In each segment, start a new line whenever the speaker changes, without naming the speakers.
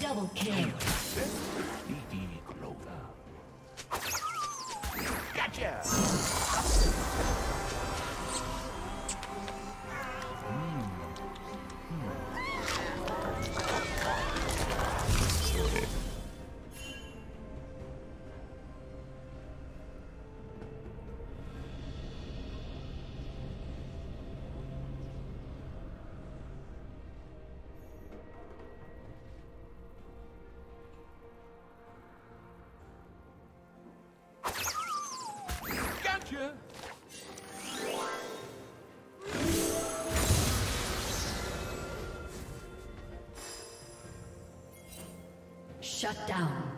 double kill.
Gotcha! Gotcha!
Shut down.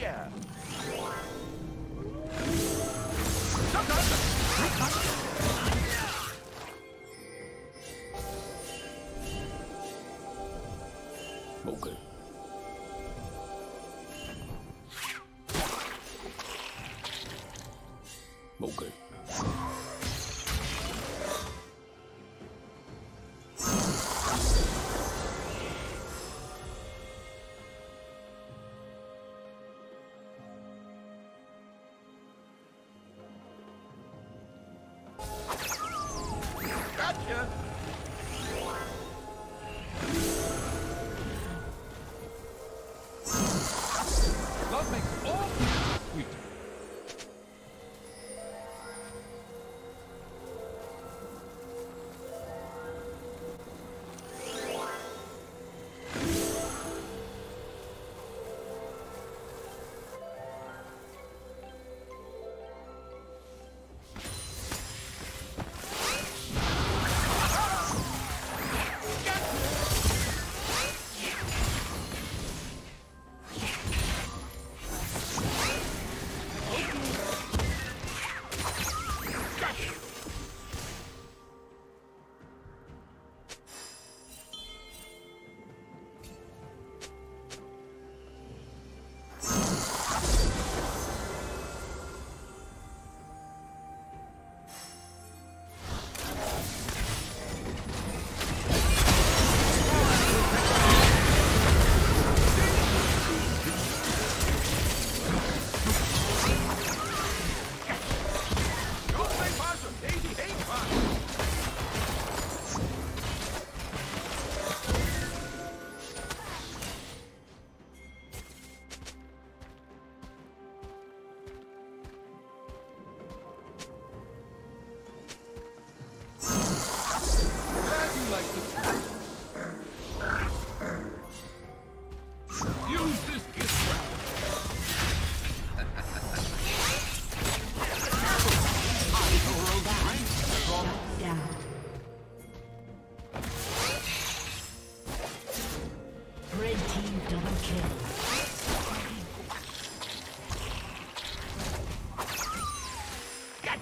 Gotcha! Gotcha!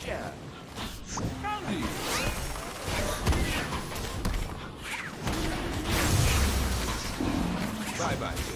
Gotcha!
Found you!
Bye-bye,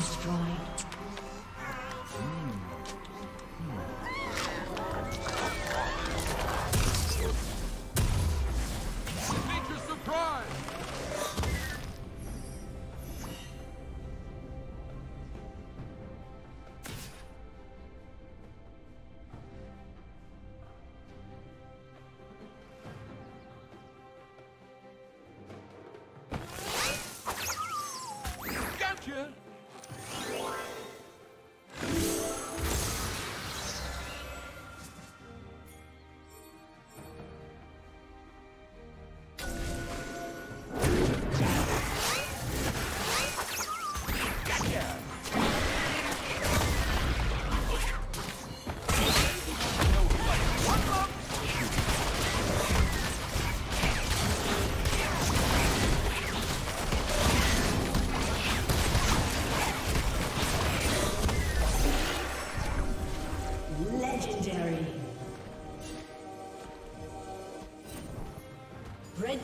Destroyed.